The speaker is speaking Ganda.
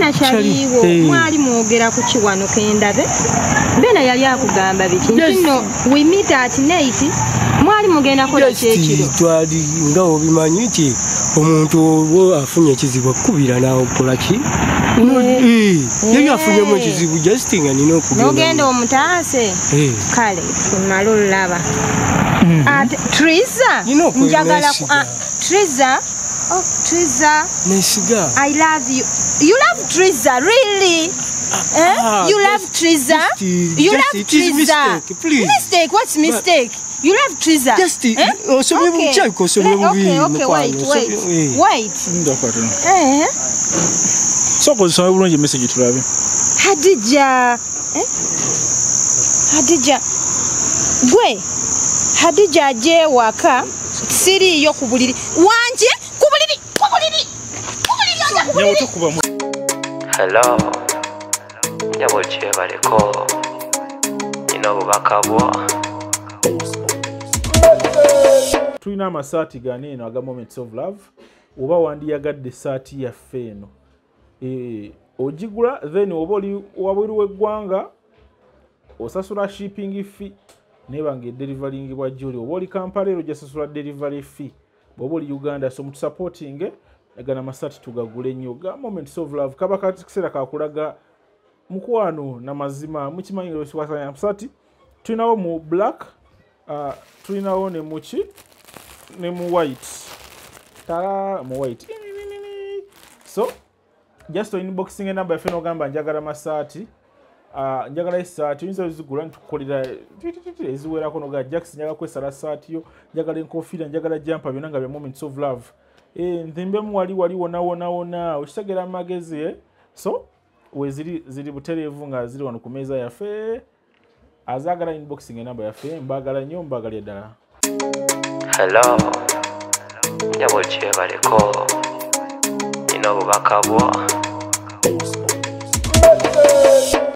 bena kyaliiwo Kyali- eh. mwali mwogera ku kiwano kendabe? Bena yali akugamba biki? Nti nno we meet at night mwali mugenda kola kyekiro twali nga obimanyi nti omuntu oba afunye ekizibu akubira nakola ki? Eh, yali afunyemu ekizibu just nga nina okugenda n'ogenda omutaase? Eh, kale tumale olulaba. Ate triza njagala triza triza nesiga i love you you love triza really Uh, eh? ah, you just- love triza you love triza mistake, please. mistake what's mistake But you love triza Just, eh? osomye Okay. Okay. kosomye Le- bubi okay, okay, wait, wait, Wait. wait, eh. Eh, sooka so bulungi emesagi tulabe hadija eh? hadija gwe hadija ajja waka siriiyo ku buliri wanje ku buliri ku buliri ku buliri buliri nyawotokubamu hello. Nyabo kyebaleko nina obubaka bwo tulina amasaati gani eno aga moments of love. Oba wandiyagadde esaati yaffe eno. Eh, ogigula then oba oli wabweru w'eggwanga osasula shipping fee neba nga ederivaringibwa gyoli. Oba oli kampala ero gyasasula derivary fee bwoba oli uganda so mutusupporting gana amasaati tugagule nnyo ga moments of love. Kaba kakiseera kakulaga mukwano namazima mukimanyi lwesikwasanya amasaati tulinawo mu black uh, tulinawo ne muki ne mu white. Tala mu white. So just inboxing enamba yaffe nogamba njagala masaati uh, njagala esaati oyinza ozigula nitukukolera eziwerako noga jackson njagala kwesala saati yo njagala enkofiira njagala jampa byonna nga bya moments of love Eh, nzimbemu wali wali wona wona wona. Okitegera mu magezi eh? so weziri ziri butereevu nga ziri wano ku meeza yaffe. Azaagala inboxing enamba yaffe mbaagala nnyo mbaagalye ddala hello. Nyabo kyebaleko nina obubaka bwo